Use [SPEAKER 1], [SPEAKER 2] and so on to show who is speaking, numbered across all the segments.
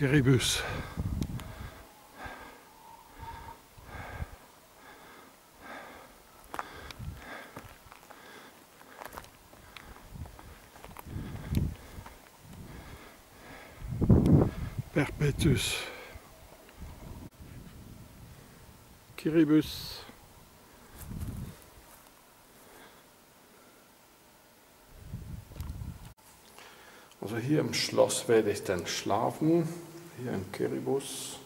[SPEAKER 1] Kiribus. Perpetus. Kiribus. Also hier im Schloss werde ich dann schlafen. Hier im Kiribus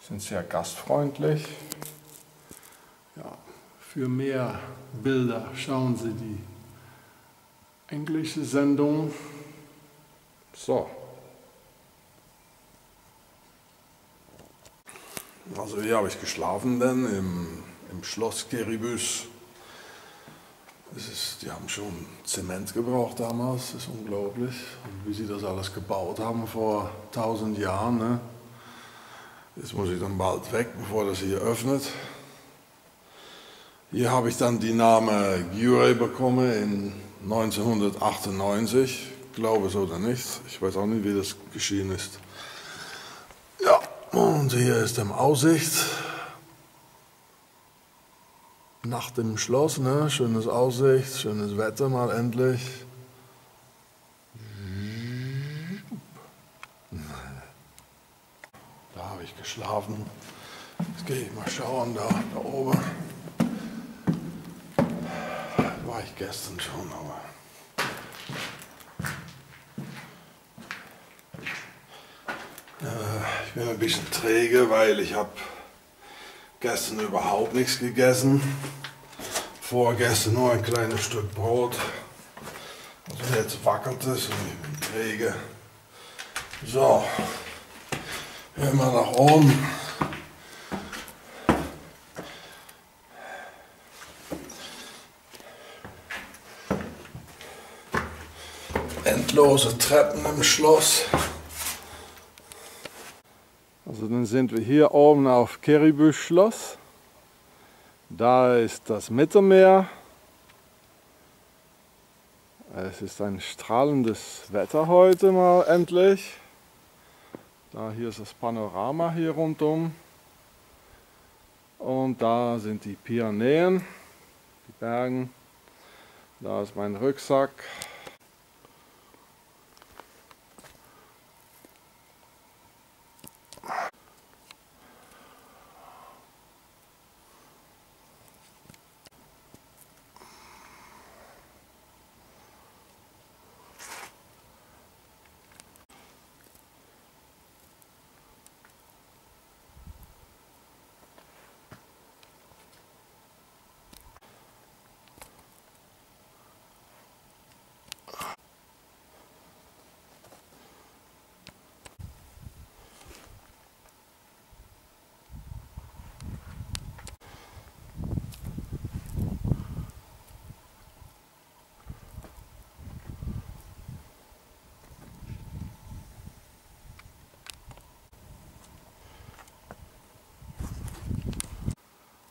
[SPEAKER 1] sind sehr gastfreundlich. Ja, für mehr Bilder schauen Sie die englische Sendung. So. Also hier habe ich geschlafen denn im, im Schloss Kiribus. Das ist, die haben schon Zement gebraucht damals, das ist unglaublich. Und wie sie das alles gebaut haben vor tausend Jahren. Ne? Jetzt muss ich dann bald weg, bevor das hier öffnet. Hier habe ich dann die Name Gure bekommen in 1998. Glaube es oder nicht. Ich weiß auch nicht, wie das geschehen ist. Ja, und hier ist die Aussicht nach dem Schloss, ne? schönes Aussicht, schönes Wetter mal endlich. Da habe ich geschlafen. Jetzt gehe ich mal schauen, da, da oben. Da war ich gestern schon, aber. Äh, ich bin ein bisschen träge, weil ich habe gestern überhaupt nichts gegessen. Vorgestern nur ein kleines Stück Brot. Also jetzt wackelt es und ich bin träge. So, immer nach oben. Endlose Treppen im Schloss. Also dann sind wir hier oben auf Keribus Schloss. Da ist das Mittelmeer. Es ist ein strahlendes Wetter heute mal endlich. Da hier ist das Panorama hier rundum. Und da sind die Pyrenäen, die Bergen. Da ist mein Rucksack.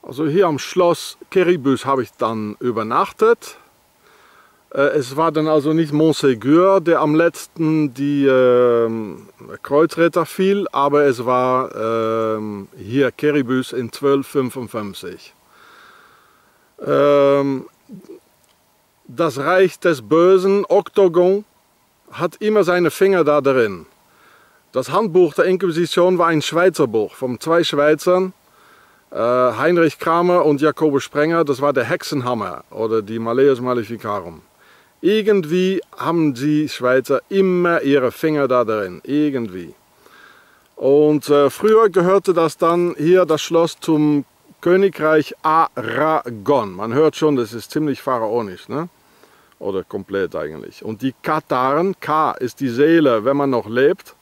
[SPEAKER 1] Also hier am Schloss Keribus habe ich dann übernachtet. Äh, es war dann also nicht Montségur, der am letzten die äh, Kreuzritter fiel, aber es war äh, hier Keribus in 1255. Ähm, das Reich des Bösen, Oktogon, hat immer seine Finger da drin. Das Handbuch der Inquisition war ein Schweizer Buch von zwei Schweizern, Heinrich Kramer und Jakobus Sprenger, das war der Hexenhammer oder die Malleus Maleficarum. Irgendwie haben die Schweizer immer ihre Finger da drin, irgendwie. Und äh, früher gehörte das dann hier, das Schloss, zum Königreich Aragon. Man hört schon, das ist ziemlich pharaonisch, ne? oder komplett eigentlich. Und die Kataren, K ist die Seele, wenn man noch lebt.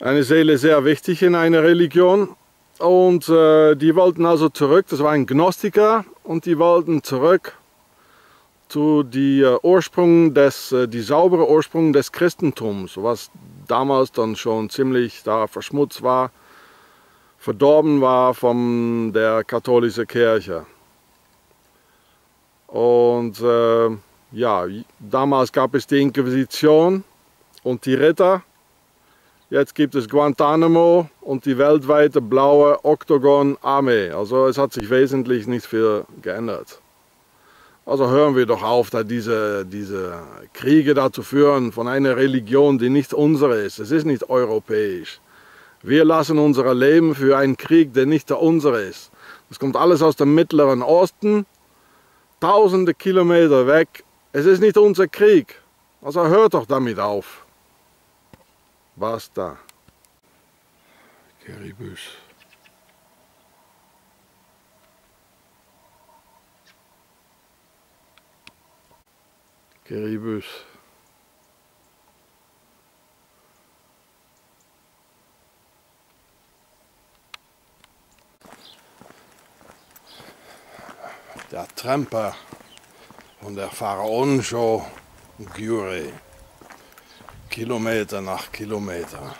[SPEAKER 1] Eine Seele sehr wichtig in einer Religion. Und äh, die wollten also zurück, das war ein Gnostiker, und die wollten zurück zu die äh, Ursprung des, äh, die saubere Ursprung des Christentums, was damals dann schon ziemlich da verschmutzt war, verdorben war von der katholischen Kirche. Und äh, ja, damals gab es die Inquisition und die Ritter Jetzt gibt es Guantanamo und die weltweite blaue Oktogon-Armee. Also es hat sich wesentlich nicht viel geändert. Also hören wir doch auf, da diese, diese Kriege dazu führen von einer Religion, die nicht unsere ist. Es ist nicht europäisch. Wir lassen unser Leben für einen Krieg, der nicht der unsere ist. Das kommt alles aus dem Mittleren Osten, tausende Kilometer weg. Es ist nicht unser Krieg. Also hört doch damit auf. Basta. Keribus. Keribus. Der Tramper von der Pharaonjo Gyure. Kilometer nach Kilometer.